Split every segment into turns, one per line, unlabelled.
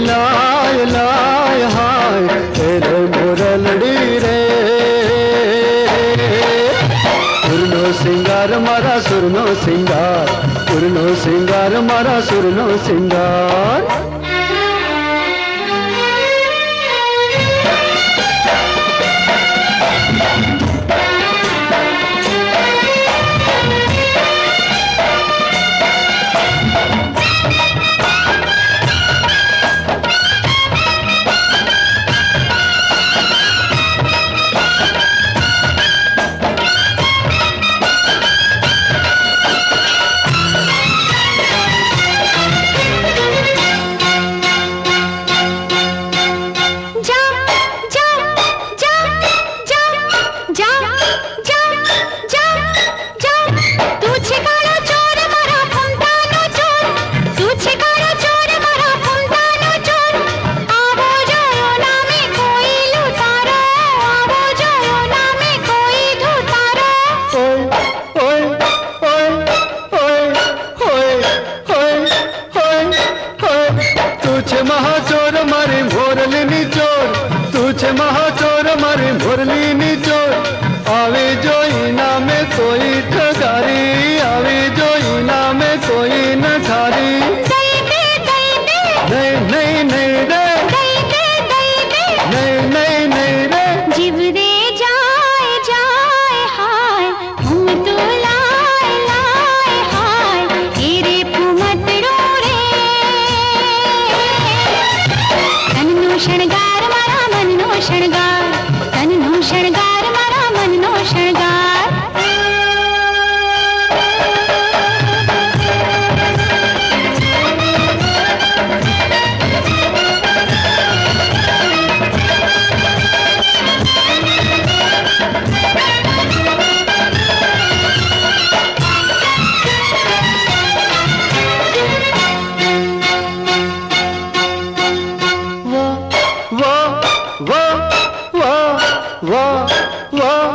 लाय लाय, हाय, तेरे मुरलड़ी रे सुरनो सिंगार मारा, सुरनो सिंगार। सुरनो सिंगार मारा, सुरनो सिंगार। छे महाचोर मारी भोरली चोर तू छे महाचोर मारी भोरली चोर। आवे जो इना में सोई
शृंगार मारा मन नो शृंगार तन नो शृंगार
वाह वाह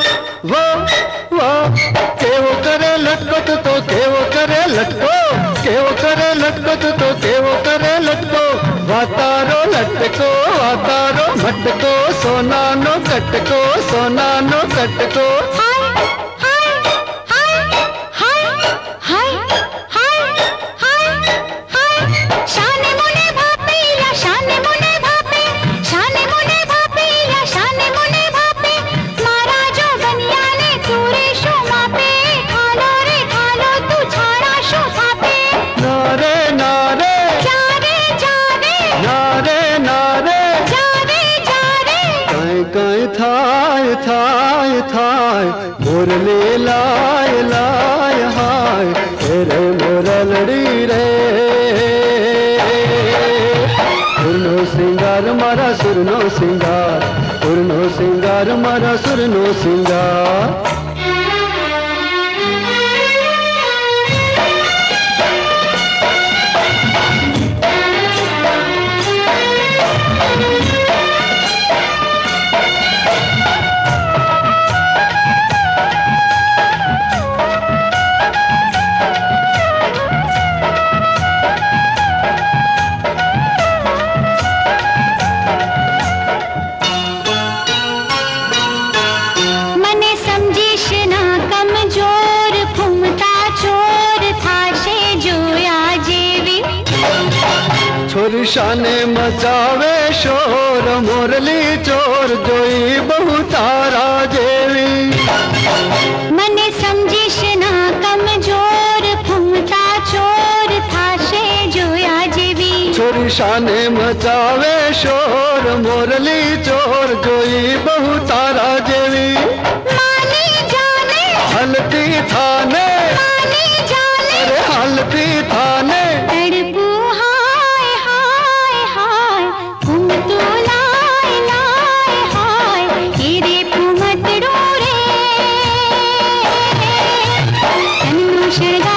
वाह वाह। केवो करे लटपट तो केवो करे लटको। केव करे लटपट तो केवो करे लटको। वातारो लटको, वातारो भटको सोना नो कटको सोना नो कटको। थाय मुरली लाय लाय हाय रे मुरलड़ी रे। सुरनो सिंगार, मारा सुरनो सिंगार सुरनो सिंगार, मारा सुरनो सिंगार। शाने मचावे शोर मुरली चोर जोई बहुतारा देवी
मने समझिश ना कमज़ोर फुमता चोर था थाशे जोया जीवी।
छोरी शाने मचावे शोर मुरली चोर जोई बहुतारा देवी
मानी जाने।
हलती थाने।
मानी जाने।
अरे हलती थाने।
कृष्ण